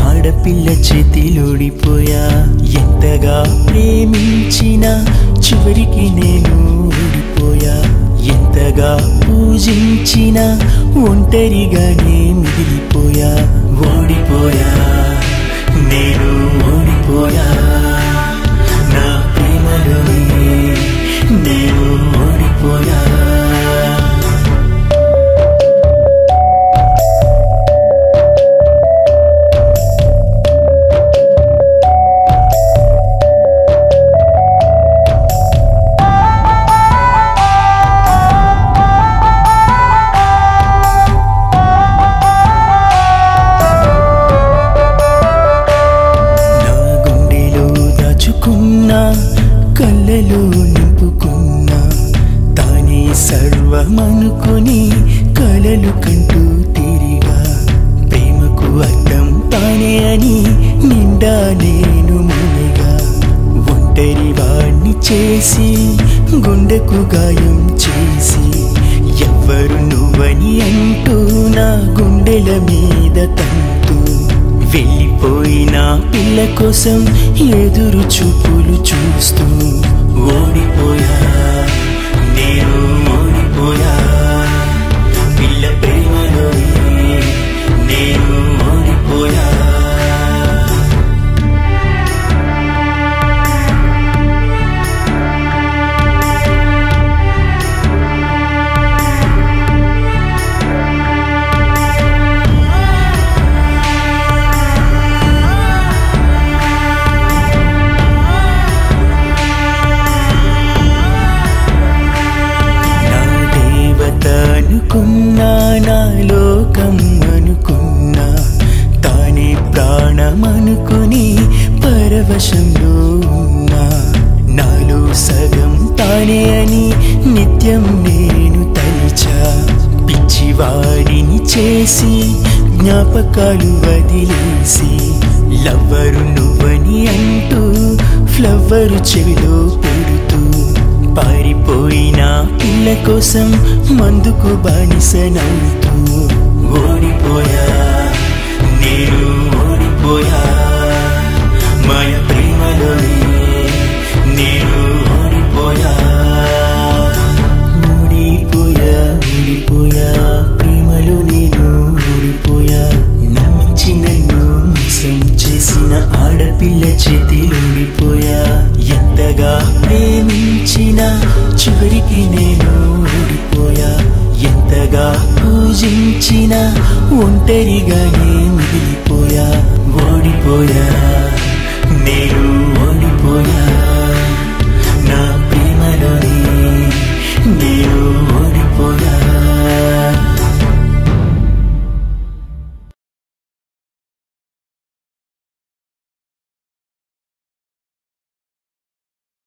ఆడపిల్ల చేతిలోడిపోయా. ఎంతగా ప్రేమించినా చివరికి నేను ఓడిపోయా. ఎంతగా పూజించినా ఒంటరిగానే మిగిలిపోయా. ఓడిపోయా. కళ్ళలో నింపుకున్నా తానే సర్వమనుకొని కలలు కంటూ తిరిగా. ప్రేమకు అర్థం తానే అని నిండా నేను మునిగా. ఒంటరి వాణ్ణి చేసి గుండెకు గాయం చేసి ఎవ్వరు నువ్వని అంటూ నా గుండెల మీద తంటూ వెళ్ళిపోయిన పిల్ల కోసం ఎదురు చూపులు చూస్తూ ఓడిపోయా? ప్రాణమనుకుని పరవశంలో ఉన్నా నాలో సగం తానే అని నిత్యం నేను తలిచా పిచ్చివాడిని చేసి జ్ఞాపకాలు వదిలేసి లవ్వరు నువ్వని అంటూ ఫ్లవ్వరు చెవిలో పెడుతూ పారిపోయిన పిల్ల కోసం మందుకు బానిసనవుతూ ఓడిపోయా. ప్రేమించిన చివరికి నేను ఓడిపోయా. ఎంతగా పూజించిన ఒంటరిగానే మిగిలిపోయా. ఓడిపోయా. నేను